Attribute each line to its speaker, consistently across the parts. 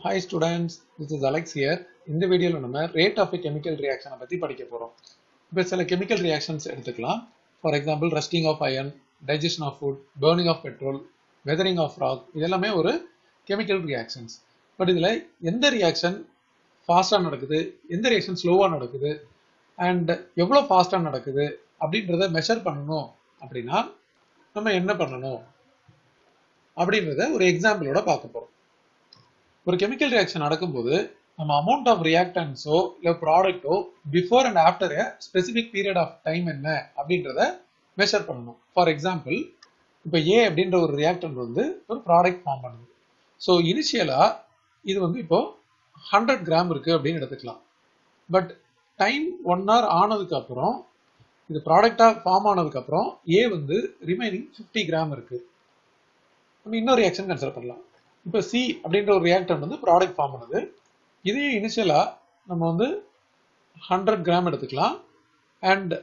Speaker 1: Hi students this is Alex here இந்த வீடியோவில் நம்ம ரேட் ஆஃப் எ கெமிக்கல் ரியாக்ஷனை பற்றி படிக்க போகிறோம் இப்போ சில கெமிக்கல் ரியாக்ஷன்ஸ் எடுத்துக்கலாம். For example rusting of iron digestion of food burning of petrol weathering of rock இதெல்லாமே ஒரு கெமிக்கல் ரியாக்ஷன்ஸ் பட் இதில் எந்த ரியாக்ஷன் ஃபாஸ்ட்டாக நடக்குது எந்த ரியாக்ஷன் ஸ்லோவாக நடக்குது அண்ட் எவ்வளோ ஃபாஸ்ட்டாக நடக்குது அப்படின்றத மெஷர் பண்ணணும் அப்படின்னா நம்ம என்ன பண்ணணும் அப்படின்றத ஒரு எக்ஸாம்பிளோட பார்க்க போகிறோம் ஒரு கெமிக்கல் ரியாக்ஷன் நடக்கும்போது நம்ம அமௌண்ட் ஆஃப் ரியாக்டன்ஸோ இல்லை ப்ராடக்ட்டோ before and after specific period of time என்ன அப்படின்றத மெஷர் பண்ணணும். ஃபார் எக்ஸாம்பிள் இப்போ ஏ அப்படின்ற ஒரு ரியாக்டன் வந்து ஒரு ப்ராடக்ட் ஃபார்ம் பண்ணுது. ஸோ இனிஷியலாக இது வந்து இப்போ ஹண்ட்ரட் கிராம் இருக்குது அப்படின்னு எடுத்துக்கலாம். பட் டைம் ஒன் ஹவர் ஆனதுக்கு அப்புறம் இது ப்ராடக்டாக ஃபார்ம் ஆனதுக்கு அப்புறம் ஏ வந்து ரிமைனிங் ஃபிஃப்டி கிராம் இருக்குது நம்ம இன்னொரு ரியாக்ஷன் கன்சிடர் பண்ணலாம். இப்போ சி அப்படின்ற ஒரு ரியாக்டன் வந்து ப்ராடக்ட் ஃபார்ம் பண்ணுது. இதையும் இனிஷியலாக நம்ம வந்து ஹண்ட்ரட் கிராம் எடுத்துக்கலாம். அண்ட்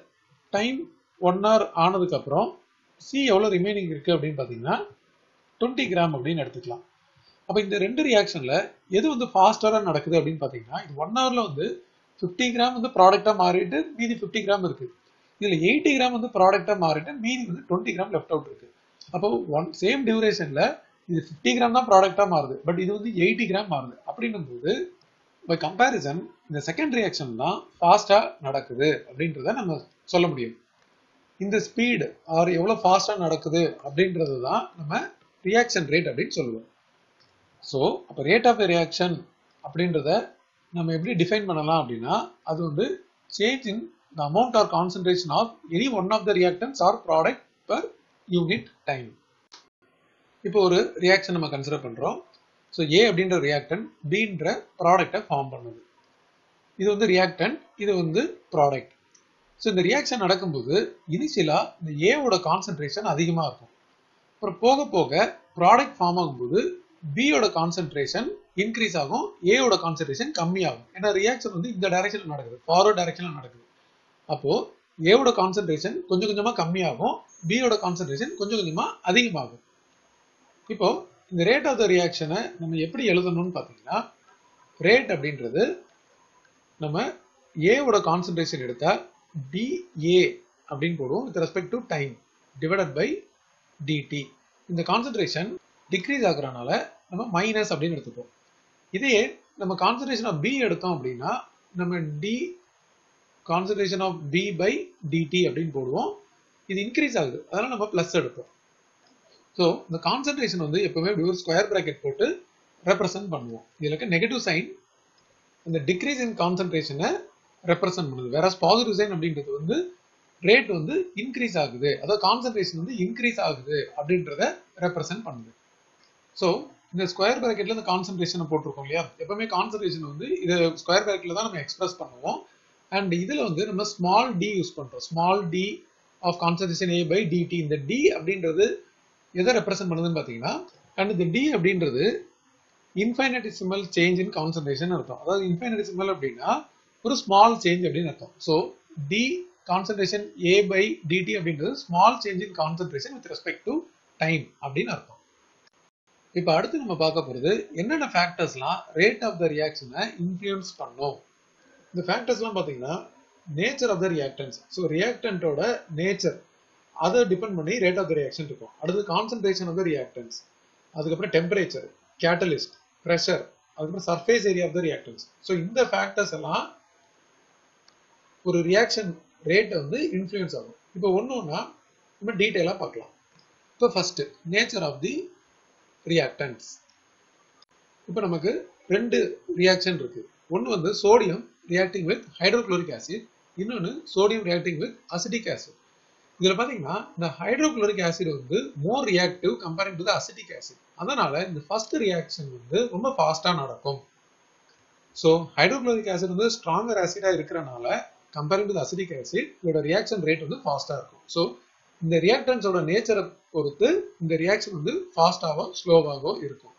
Speaker 1: டைம் ஒன் ஹவர் ஆனதுக்கப்புறம் சி எவ்வளோ ரிமைனிங் இருக்குது அப்படின்னு பார்த்தீங்கன்னா டுவெண்ட்டி கிராம் அப்படின்னு எடுத்துக்கலாம். அப்போ இந்த ரெண்டு ரியாக்ஷனில் எது வந்து ஃபாஸ்டராக நடக்குது அப்படின்னு பார்த்தீங்கன்னா இது ஒன் ஹவரில் வந்து ஃபிஃப்டி கிராம் வந்து ப்ராடக்டாக மாறிட்டு மீதி ஃபிஃப்டி கிராம் இருக்குது இதில் எயிட்டி கிராம் வந்து ப்ராடக்டாக மாறிட்டு மீதி வந்து டுவெண்ட்டி கிராம் லெஃப்ட் அவுட் இருக்குது அப்போ ஒன் சேம் டியூரேஷனில் இது ஃபிஃப்டி கிராம் தான் ப்ராடக்டாக மாறுது. பட் இது வந்து எயிட்டி கிராம் மாறுது. அப்படின்னும் போது பை கம்பேரிசன் இந்த செகண்ட் ரியாக்ஷன் தான் ஃபாஸ்ட்டாக நடக்குது அப்படின்றத நம்ம சொல்ல முடியும். இந்த ஸ்பீடு ஆர் எவ்வளோ ஃபாஸ்ட்டாக நடக்குது அப்படின்றது தான் நம்ம ரியாக்ஷன் ரேட் அப்படின்னு சொல்லுவோம். ஸோ அப்போ ரேட் ஆஃப் ரியாக்ஷன் அப்படின்றத நம்ம எப்படி டிஃபைன் பண்ணலாம் அப்படின்னா அது வந்து change in the amount or concentration of any one of the reactants or product per unit time இப்போ ஒரு ரியாக்ஷன் நம்ம கன்சிடர் பண்ணுறோம் ஸோ ஏ அப்படின்ற ரியாக்டன் பின்ற ப்ராடக்டை ஃபார்ம் பண்ணுது. இது வந்து ரியாக்டன் இது வந்து ப்ராடக்ட் ஸோ இந்த ரியாக்ஷன் நடக்கும்போது இனிஷியலாக இந்த ஏவோட கான்சன்ட்ரேஷன் அதிகமாக இருக்கும். அப்புறம் போக போக ப்ராடக்ட் ஃபார்ம் ஆகும்போது பியோட கான்சென்ட்ரேஷன் இன்க்ரீஸ் ஆகும் ஏவோட கான்சென்ட்ரேஷன் கம்மியாகும். ஏன்னா ரியாக்ஷன் வந்து இந்த டைரக்ஷனில் நடக்குது. ஃபார்வர்ட் டைரக்ஷனில் நடக்குது. அப்போ ஏவோட கான்சென்ட்ரேஷன் கொஞ்சம் கொஞ்சமாக கம்மியாகும் பியோட கான்சென்ட்ரேஷன் கொஞ்சம் கொஞ்சமாக அதிகமாகும். இப்போ இந்த ரேட் ஆஃப் த ரியாக்ஷனை நம்ம எப்படி எழுதணும்னு பார்த்தீங்கன்னா ரேட் அப்படின்றது நம்ம ஏவோட கான்சன்ட்ரேஷன் எடுத்தா டிஏ அப்படின்னு போடுவோம் with respect to time divided by D T இந்த கான்சன்ட்ரேஷன் டிக்ரீஸ் ஆகுறனால நம்ம மைனஸ் அப்படின்னு எடுத்துப்போம். இதே நம்ம கான்சன்ட்ரேஷன் ஆஃப் பி எடுத்தோம் அப்படின்னா நம்ம D concentration of B by D T அப்படின்னு போடுவோம். இது இன்க்ரீஸ் ஆகுது. அதனால நம்ம பிளஸ் எடுப்போம். ஸோ இந்த கான்சன்ட்ரேஷன் வந்து எப்பவுமே இப்படி ஒரு ஸ்கொயர் ப்ராக்கெட் போட்டு ரெப்ரசன்ட் பண்ணுவோம். இதில் இருக்க நெகட்டிவ் சைன் இந்த டிக்ரீஸ் இன் கான்சன்ட்ரேஷனை ரெப்ரசன்ட் பண்ணுது. வேற பாசிட்டிவ் சைன் அப்படின்றது வந்து ரேட் வந்து இன்க்ரீஸ் ஆகுது. அதாவது கான்சன்ட்ரேஷன் வந்து இன்க்ரீஸ் ஆகுது அப்படின்றத ரெப்ரசன்ட் பண்ணுது. ஸோ இந்த ஸ்கொயர் பிராக்கெட்ல இந்த கான்சன்ட்ரேஷனை போட்டிருக்கோம் இல்லையா? எப்பவுமே கான்சன்ட்ரேஷன் வந்து இது ஸ்கொயர் பிராக்கெட்ல தான் நம்ம எக்ஸ்பிரஸ் பண்ணுவோம். அண்ட் இதுல வந்து நம்ம ஸ்மால் டி யூஸ் பண்றோம். Small D of concentration A by D T இந்த டி அப்படின்றது எதை ரெப்ரசென்ட் பண்ணுதுன்னு பார்த்தீங்கன்னா அண்ட் இந்த டி அப்படின்றது இன்ஃபைனட்டிசிமல் சேஞ்ச் இன் கான்சன்ட்ரேஷன் அர்த்தம். அதாவது இன்ஃபைனட்டிசிமல் அப்படின்னா ஒரு ஸ்மால் சேஞ்ச் அப்படின்னு அர்த்தம். So D concentration A by D T அப்படின்றது small change in concentration with respect to time அப்படின்னு அர்த்தம். இப்போ அடுத்து நம்ம பார்க்க போகிறது என்னென்ன ஃபேக்டர்ஸ்லாம் ரேட் ஆஃப் த ரியாக்ஷனை இன்ஃப்ளூயன்ஸ் பண்ணும்? இந்த ஃபேக்டர்ஸ்லாம் பார்த்தீங்கன்னா nature of the reactants so ரியாக்டன்ட்டோட nature அதை டிபெண்ட் பண்ணி ரேட் ஆஃப் த ரியாக்ஷன் இருக்கும். அடுத்து கான்சன்ட்ரேஷன் ஆஃப் த ரியாக்டன்ஸ் அதுக்கப்புறம் டெம்பரேச்சர் கேட்டலிஸ்ட் ப்ரெஷர் அதுக்கப்புறம் surface area of the reactants so இந்த ஃபேக்டர்ஸ் எல்லாம் ஒரு ரியாக்ஷன் ரேட் வந்து இன்ஃப்ளூயன்ஸ் ஆகும். இப்போ ஒன்று ஒன்றா நம்ம டீட்டெயிலாக பார்க்கலாம். இப்போ first nature of the reactants இப்போ நமக்கு ரெண்டு ரியாக்ஷன் இருக்கு. ஒன்று வந்து sodium reacting with hydrochloric acid இன்னொன்று sodium reacting with acetic acid இதுல பாத்தீங்கன்னா இந்த ஹைட்ரோகுளோரிக் ஆசிட் வந்து more reactive comparing to the acetic acid அதனால இந்த ஃபர்ஸ்ட் ரியாக்ஷன் வந்து ரொம்ப ஃபாஸ்டா நடக்கும். ஸோ ஹைட்ரோகுளோரிக் ஆசிட் வந்து ஸ்ட்ராங்கர் ஆசிடா இருக்கிறனால comparing to the acetic acid இதோட ரியாக்ஷன் ரேட் வந்து ஃபாஸ்டா இருக்கும். ஸோ இந்த ரியாக்டன்ஸோட நேச்சரை பொறுத்து இந்த ரியாக்ஷன் வந்து ஃபாஸ்டாவோ ஸ்லோவாகவோ இருக்கும்.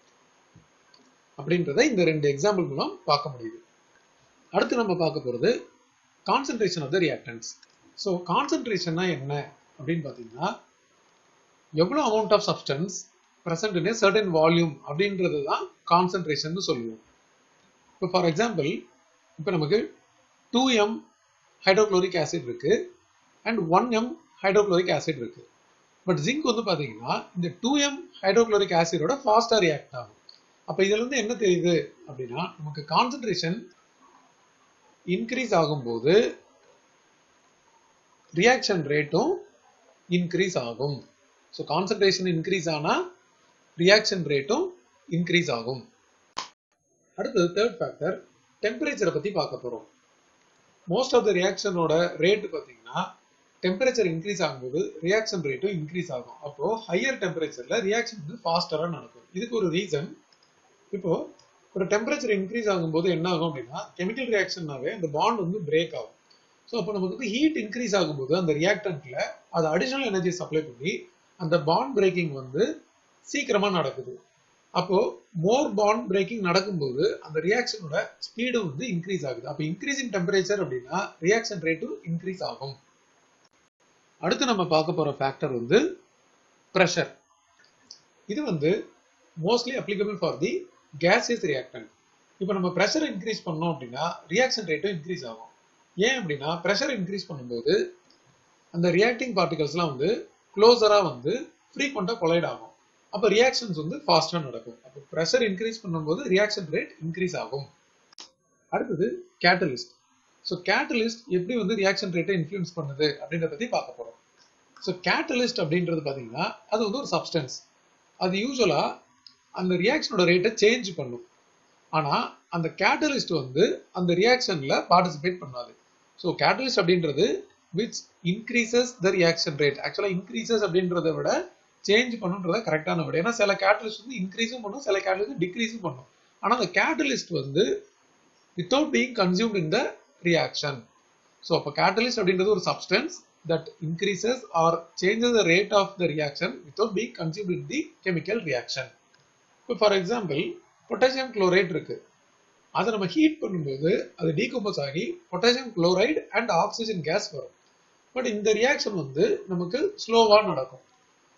Speaker 1: அப்படின்றத இந்த ரெண்டு எக்ஸாம்பிள் மூலம் பார்க்க முடியுது. அடுத்து நம்ம பார்க்க போகிறது concentration of the reactants so கான்சென்ட்ரேஷன்னா என்ன அப்படின்னு பார்த்தீங்கன்னா எவ்வளோ amount of substance present in certain volume அப்படின்றது தான் கான்சென்ட்ரேஷன் சொல்லுவோம். இப்போ ஃபார் எக்ஸாம்பிள் இப்போ நமக்கு டூ எம் ஹைட்ரோக்ளோரிக் ஆசிட் இருக்கு and one M hydrochloric acid இருக்கு. பட் ஜிங்க் வந்து பார்த்தீங்கன்னா இந்த டூ எம் ஹைட்ரோக்ளோரிக் ஆசிடோட ஃபாஸ்டாக ரியாக்ட் ஆகும். அப்போ இதுலேருந்து என்ன தெரியுது அப்படின்னா நமக்கு கான்சென்ட்ரேஷன் இன்க்ரீஸ் ஆகும்போது ரியாக்ஷன் ரேட்டும் இன்க்ரீஸ் ஆகும். ஸோ கான்சன்ட்ரேஷன் இன்க்ரீஸ் ஆனால் ரியாக்ஷன் ரேட்டும் இன்க்ரீஸ் ஆகும். அடுத்தது தேர்ட் ஃபேக்டர் டெம்பரேச்சரை பற்றி பார்க்க போகிறோம் மோஸ்ட் ஆஃப் த ரியாக்ஷனோட ரேட் பார்த்தீங்கன்னா டெம்பரேச்சர் இன்க்ரீஸ் ஆகும்போது ரியாக்ஷன் ரேட்டும் இன்க்ரீஸ் ஆகும். அப்போது ஹையர் டெம்பரேச்சரில் ரியாக்ஷன் வந்து ஃபாஸ்டராக நடக்கும். இதுக்கு ஒரு ரீசன் இப்போது ஒரு டெம்பரேச்சர் இன்க்ரீஸ் ஆகும்போது என்ன ஆகும் அப்படின்னா கெமிக்கல் ரியாக்ஷன்னாவே அந்த பாண்ட் வந்து பிரேக் ஆகும். ஸோ அப்போ நமக்கு வந்து ஹீட் இன்க்ரீஸ் ஆகும்போது அந்த ரியாக்டன்ட்ல அது அடிஷனல் எனர்ஜி சப்ளை பண்ணி அந்த பாண்ட் பிரேக்கிங் வந்து சீக்கிரமா நடக்குது. அப்போ மோர் பாண்ட் பிரேக்கிங் நடக்கும்போது அந்த ரியாக்ஷனோட ஸ்பீடும் வந்து இன்க்ரீஸ் ஆகுது. அப்போ இன்க்ரீசிங் டெம்பரேச்சர் அப்படின்னா ரியாக்ஷன் ரேட்டும் இன்க்ரீஸ் ஆகும். அடுத்து நம்ம பார்க்க போற ஃபேக்டர் வந்து ப்ரெஷர் இது வந்து mostly applicable for the gaseous reactant இப்போ நம்ம ப்ரெஷர் இன்க்ரீஸ் பண்ணோம் அப்படின்னா ரியாக்ஷன் ரேட்டும் இன்க்ரீஸ் ஆகும். ஏன் அப்படின்னா ப்ரெஷர் இன்க்ரீஸ் பண்ணும்போது அந்த ரியாக்டிங் பார்ட்டிகல்ஸ்லாம் வந்து க்ளோஸராக வந்து ஃப்ரீக்வெண்ட்டாக கொலைட் ஆகும். அப்போ ரியாக்ஷன்ஸ் வந்து ஃபாஸ்ட்டாக நடக்கும். அப்போ ப்ரெஷர் இன்க்ரீஸ் பண்ணும்போது ரியாக்ஷன் ரேட் இன்க்ரீஸ் ஆகும். அடுத்தது கேட்டலிஸ்ட் ஸோ கேட்டலிஸ்ட் எப்படி வந்து ரியாக்ஷன் ரேட்டை இன்ஃப்ளூயன்ஸ் பண்ணுது அப்படின்றத பற்றி பார்க்க போகிறோம் ஸோ கேட்டலிஸ்ட் அப்படின்றது பார்த்தீங்கன்னா அது வந்து ஒரு சப்ஸ்டன்ஸ் அது யூஸ்வலாக அந்த ரியாக்ஷனோட ரேட்டை சேஞ்ச் பண்ணும். ஆனால் அந்த கேட்டலிஸ்ட் வந்து அந்த ரியாக்ஷனில் பார்ட்டிசிபேட் பண்ணாது. ஸோ கேட்டலிஸ்ட் அப்படின்றது which increases the reaction rate ஆக்சுவலாக இன்க்ரீசஸ் அப்படின்றத விட சேஞ்ச் பண்ணுன்றத கரெக்டான விட. ஏன்னா சில கேட்டலிஸ்ட் வந்து இன்க்ரீஸும் பண்ணும் சில கேட்டலிஸ்ட் டிக்ரீஸும் பண்ணும். ஆனால் அந்த கேட்டலிஸ்ட் வந்து without being consumed in the reaction so அப்போ கேட்டலிஸ்ட் அப்படின்றது ஒரு substance that increases or changes the rate of the reaction without being consumed in the chemical reaction இப்போ ஃபார் எக்ஸாம்பிள் பொட்டாசியம் குளோரைட் இருக்குது அதை நம்ம ஹீட் பண்ணும்போது அது டீகம்போஸ் ஆகி potassium chloride and oxygen gas வரும். பட் இந்த ரியாக்ஷன் வந்து நமக்கு ஸ்லோவாக நடக்கும்.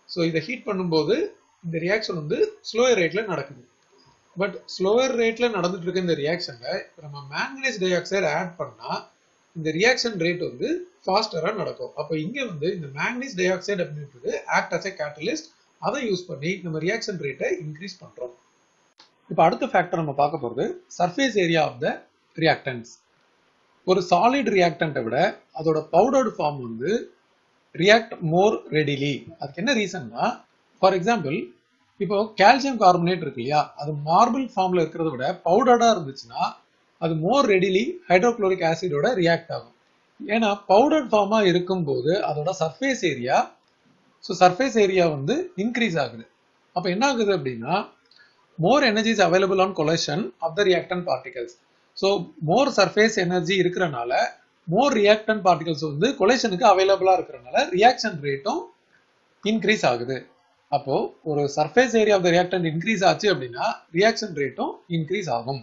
Speaker 1: ஸோ இதை ஹீட் பண்ணும்போது இந்த ரியாக்ஷன் வந்து ஸ்லோயர் ரேட்டில் நடக்குது. பட் ஸ்லோயர் ரேட்டில் நடந்துட்டு இருக்க இந்த ரியாக்ஷனில் இப்போ நம்ம மேங்கனீஸ் டை ஆக்சைடு ஆட் பண்ணால் இந்த ரியாக்ஷன் ரேட் வந்து ஃபாஸ்டராக நடக்கும். அப்போ இங்கே வந்து இந்த மேங்கனீஸ் டை ஆக்சைடு அப்படின்றது ஆக்ட் அஸ் ஏ கேட்டலிஸ்ட் அதை யூஸ் பண்ணி நம்ம ரியாக்ஷன் ரேட்டை இன்க்ரீஸ் பண்ணுறோம் இப்போ அடுத்த ஃபேக்டர் நம்ம பார்க்க போகிறது surface area of the reactants ஒரு சாலிட் ரியாக்டண்ட்டை விட அதோட பவுடர்டு ஃபார்ம் வந்து ரியாக்ட் மோர் ரெடிலி அதுக்கு என்ன ரீசன்னா ஃபார் எக்ஸாம்பிள் இப்போ கால்சியம் கார்பனேட் இருக்கு இல்லையா? அது மார்பிள் ஃபார்ம்ல இருக்கிறத விட பவுடர்டாக இருந்துச்சுன்னா அது மோர் ரெடிலி ஹைட்ரோக்ளோரிக் ஆசிடோட ரியாக்ட் ஆகும். ஏன்னா பவுடர்ட் ஃபார்மாக இருக்கும்போது அதோட surface area so surface area வந்து இன்க்ரீஸ் ஆகுது. அப்போ என்ன ஆகுது அப்படின்னா more energy is available on collision of the reactant particles so more surface energy இருக்கிறனால மோர் ரியாக்டன் பார்ட்டிகல்ஸ் வந்து கொலேஷனுக்கு அவைலபிளா இருக்கிறனால ரியாக்ஷன் ரேட்டும் இன்க்ரீஸ் ஆகுது. அப்போ ஒரு surface area of the reactant increase ஆச்சு அப்படின்னா ரியாக்ஷன் ரேட்டும் இன்க்ரீஸ் ஆகும்.